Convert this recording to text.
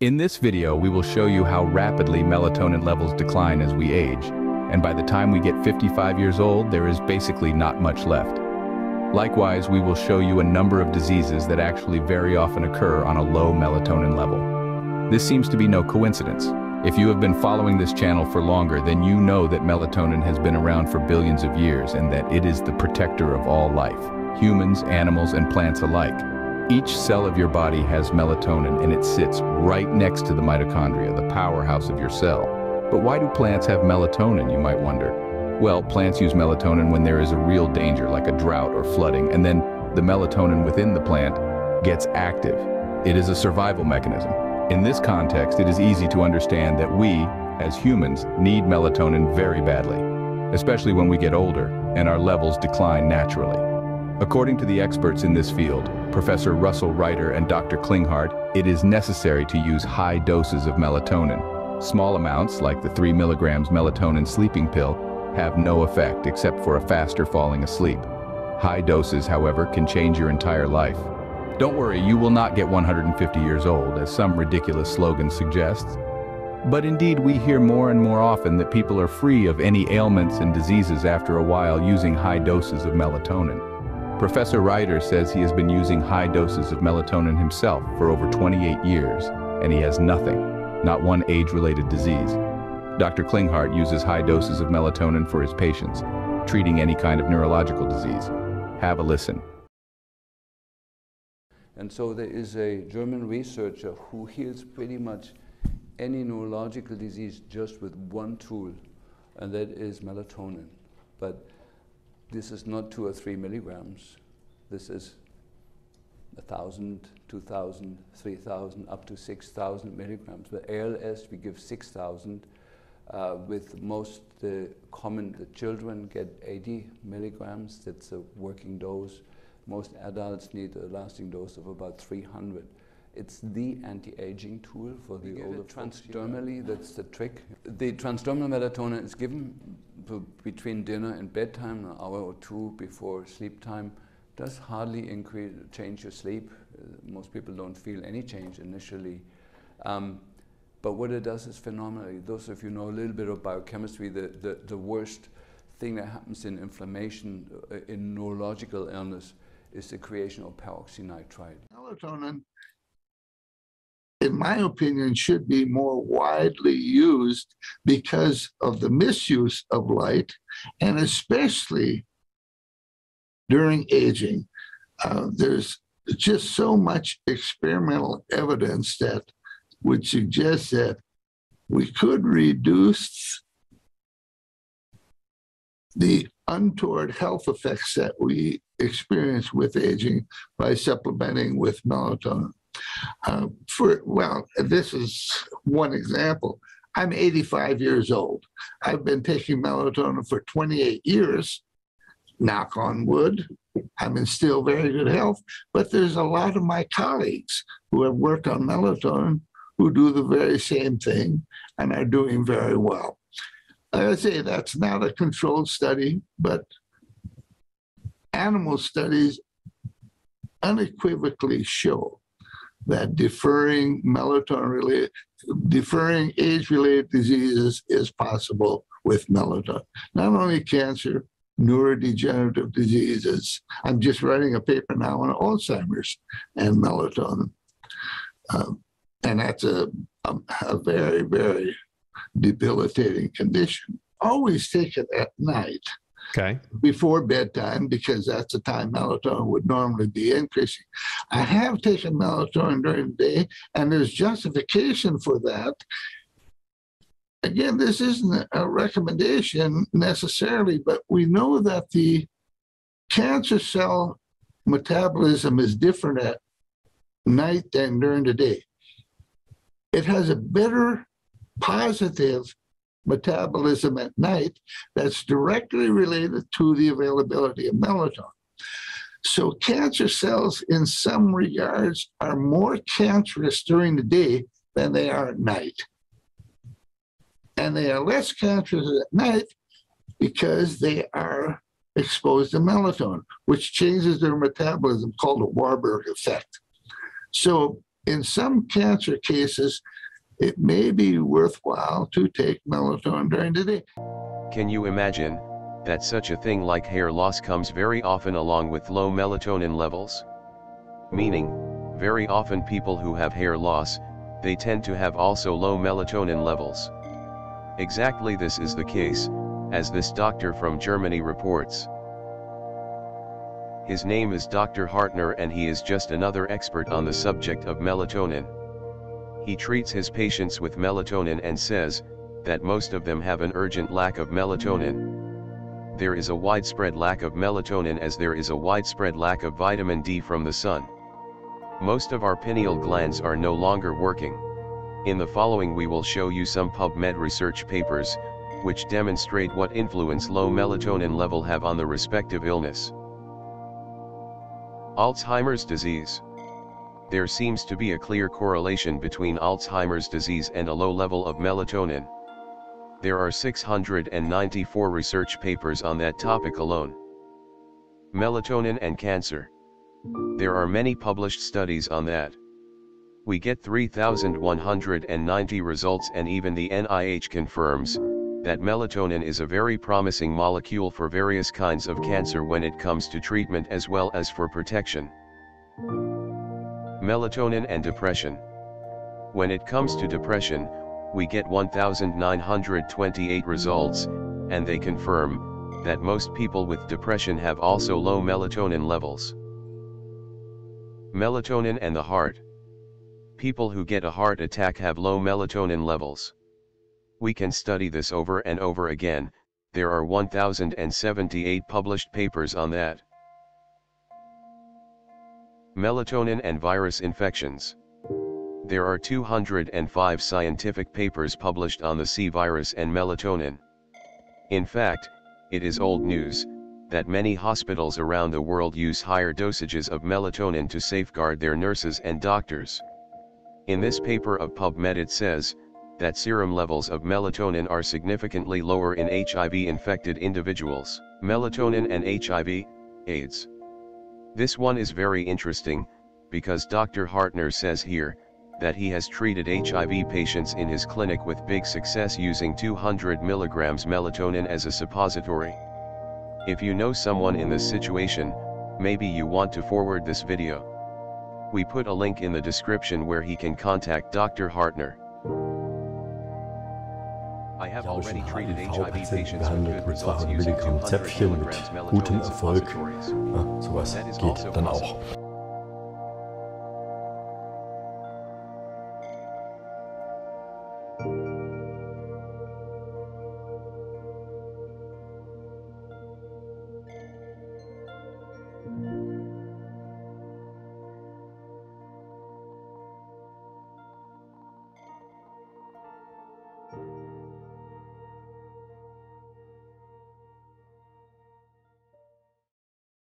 In this video, we will show you how rapidly melatonin levels decline as we age, and by the time we get 55 years old, there is basically not much left. Likewise, we will show you a number of diseases that actually very often occur on a low melatonin level. This seems to be no coincidence. If you have been following this channel for longer, then you know that melatonin has been around for billions of years and that it is the protector of all life, humans, animals, and plants alike. Each cell of your body has melatonin and it sits right next to the mitochondria, the powerhouse of your cell. But why do plants have melatonin, you might wonder? Well, plants use melatonin when there is a real danger, like a drought or flooding, and then the melatonin within the plant gets active. It is a survival mechanism. In this context, it is easy to understand that we, as humans, need melatonin very badly, especially when we get older and our levels decline naturally. According to the experts in this field, Professor Russel Reiter and Dr. Klinghardt, it is necessary to use high doses of melatonin. Small amounts, like the 3 milligrams melatonin sleeping pill, have no effect except for a faster falling asleep. High doses, however, can change your entire life. Don't worry, you will not get 150 years old, as some ridiculous slogan suggests. But indeed, we hear more and more often that people are free of any ailments and diseases after a while using high doses of melatonin. Professor Reiter says he has been using high doses of melatonin himself for over 28 years, and he has nothing, not one age-related disease. Dr. Klinghardt uses high doses of melatonin for his patients, treating any kind of neurological disease. Have a listen. And so there is a German researcher who heals pretty much any neurological disease just with one tool, and that is melatonin. But this is not two or three milligrams. This is 1,000, 2,000, 3,000, up to 6,000 milligrams. But ALS, we give 6,000. Uh, with most the common, the children get 80 milligrams. That's a working dose. Most adults need a lasting dose of about 300. It's the anti-aging tool for the older transdermally. That's the trick. The transdermal melatonin is given between dinner and bedtime, an hour or two before sleep time. Does hardly increase, change your sleep. Uh, most people don't feel any change initially. Um, but what it does is phenomenally. Those of you know a little bit of biochemistry, the, the, the worst thing that happens in inflammation, uh, in neurological illness, is the creation of peroxynitrite. Melatonin, in my opinion, should be more widely used because of the misuse of light and especially during aging. Uh, there's just so much experimental evidence that would suggest that we could reduce the untoward health effects that we experience with aging by supplementing with melatonin. Uh, for well, this is one example. I'm 85 years old. I've been taking melatonin for 28 years. Knock on wood. I'm in still very good health, but there's a lot of my colleagues who have worked on melatonin who do the very same thing and are doing very well. I say that's not a controlled study, but animal studies unequivocally show that deferring melatonin related, deferring age related diseases is possible with melatonin. Not only cancer, neurodegenerative diseases. I'm just writing a paper now on Alzheimer's and melatonin. Um, and that's a, a, a very, very debilitating condition. Always take it at night Okay. before bedtime because that's the time melatonin would normally be increasing. I have taken melatonin during the day, and there's justification for that. Again, this isn't a recommendation necessarily, but we know that the cancer cell metabolism is different at night than during the day. It has a better positive metabolism at night that's directly related to the availability of melatonin. So cancer cells in some regards are more cancerous during the day than they are at night. And they are less cancerous at night because they are exposed to melatonin, which changes their metabolism called the Warburg effect. So in some cancer cases, it may be worthwhile to take melatonin during the day. Can you imagine that such a thing like hair loss comes very often along with low melatonin levels? Meaning, very often people who have hair loss, they tend to have also low melatonin levels. Exactly this is the case, as this doctor from Germany reports. His name is Dr. Hartner and he is just another expert on the subject of melatonin. He treats his patients with melatonin and says, that most of them have an urgent lack of melatonin. There is a widespread lack of melatonin as there is a widespread lack of vitamin D from the sun. Most of our pineal glands are no longer working. In the following we will show you some PubMed research papers, which demonstrate what influence low melatonin level have on the respective illness. Alzheimer's disease. There seems to be a clear correlation between Alzheimer's disease and a low level of melatonin. There are 694 research papers on that topic alone. Melatonin and cancer. There are many published studies on that. We get 3,190 results and even the NIH confirms, that melatonin is a very promising molecule for various kinds of cancer when it comes to treatment as well as for protection. Melatonin and depression. When it comes to depression, we get 1928 results, and they confirm, that most people with depression have also low melatonin levels. Melatonin and the heart. People who get a heart attack have low melatonin levels. We can study this over and over again, there are 1078 published papers on that. Melatonin and virus infections. There are 205 scientific papers published on the C virus and melatonin. In fact, it is old news, that many hospitals around the world use higher dosages of melatonin to safeguard their nurses and doctors. In this paper of PubMed it says, that serum levels of melatonin are significantly lower in HIV-infected individuals, melatonin and HIV, AIDS. This one is very interesting, because Dr. Hartner says here, that he has treated HIV patients in his clinic with big success using 200 milligrams melatonin as a suppository. If you know someone in this situation, maybe you want to forward this video. We put a link in the description where he can contact Dr. Hartner. I have Ich habe schon already treated HIV HIV-Patienten patients with behandelt good mit results 200 using Milligramm 200 Zäpfchen mit milligrams gutem melatonin Erfolg. suppositories. Ja, sowas That is geht also dann possible. auch.